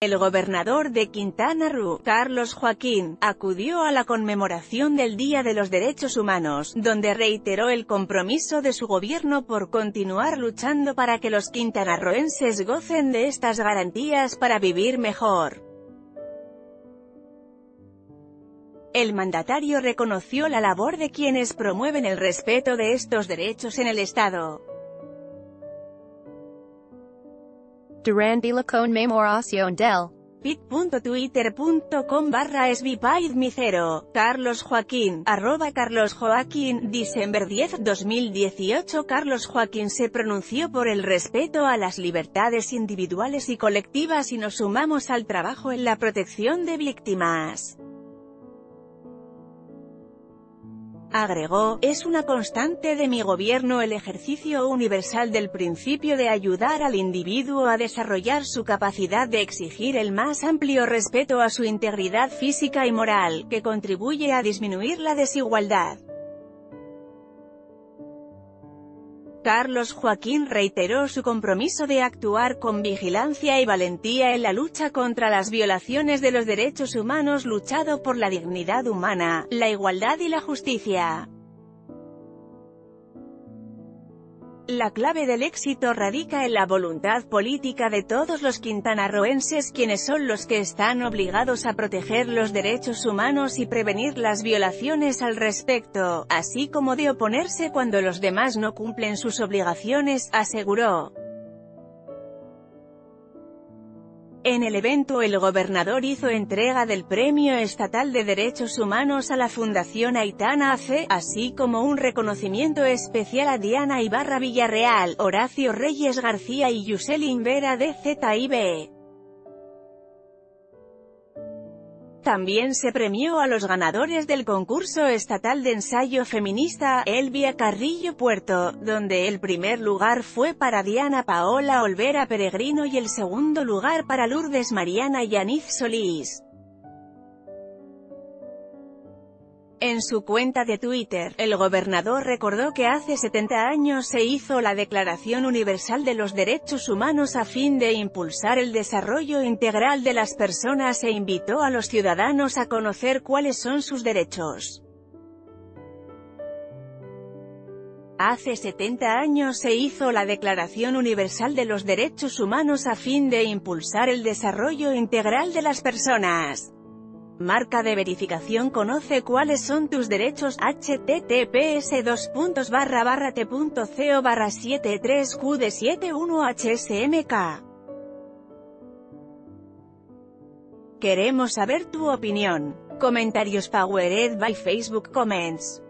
El gobernador de Quintana Roo, Carlos Joaquín, acudió a la conmemoración del Día de los Derechos Humanos, donde reiteró el compromiso de su gobierno por continuar luchando para que los quintanarroenses gocen de estas garantías para vivir mejor. El mandatario reconoció la labor de quienes promueven el respeto de estos derechos en el Estado. Durante la conmemoración del pit.twitter.com barra micero, Carlos Joaquín, arroba Carlos Joaquín, Diciembre 10, 2018 Carlos Joaquín se pronunció por el respeto a las libertades individuales y colectivas y nos sumamos al trabajo en la protección de víctimas. Agregó, es una constante de mi gobierno el ejercicio universal del principio de ayudar al individuo a desarrollar su capacidad de exigir el más amplio respeto a su integridad física y moral, que contribuye a disminuir la desigualdad. Carlos Joaquín reiteró su compromiso de actuar con vigilancia y valentía en la lucha contra las violaciones de los derechos humanos luchado por la dignidad humana, la igualdad y la justicia. La clave del éxito radica en la voluntad política de todos los quintanarroenses quienes son los que están obligados a proteger los derechos humanos y prevenir las violaciones al respecto, así como de oponerse cuando los demás no cumplen sus obligaciones, aseguró. En el evento el gobernador hizo entrega del Premio Estatal de Derechos Humanos a la Fundación Aitana AC, así como un reconocimiento especial a Diana Ibarra Villarreal, Horacio Reyes García y Yuselin Vera de ZIB. También se premió a los ganadores del concurso estatal de ensayo feminista, Elvia Carrillo Puerto, donde el primer lugar fue para Diana Paola Olvera Peregrino y el segundo lugar para Lourdes Mariana Yaniz Solís. En su cuenta de Twitter, el gobernador recordó que hace 70 años se hizo la Declaración Universal de los Derechos Humanos a fin de impulsar el desarrollo integral de las personas e invitó a los ciudadanos a conocer cuáles son sus derechos. Hace 70 años se hizo la Declaración Universal de los Derechos Humanos a fin de impulsar el desarrollo integral de las personas. Marca de verificación Conoce cuáles son tus derechos. Https dos barra barra t.co barra 73q de 71 hsmk Queremos saber tu opinión. Comentarios Powered by Facebook Comments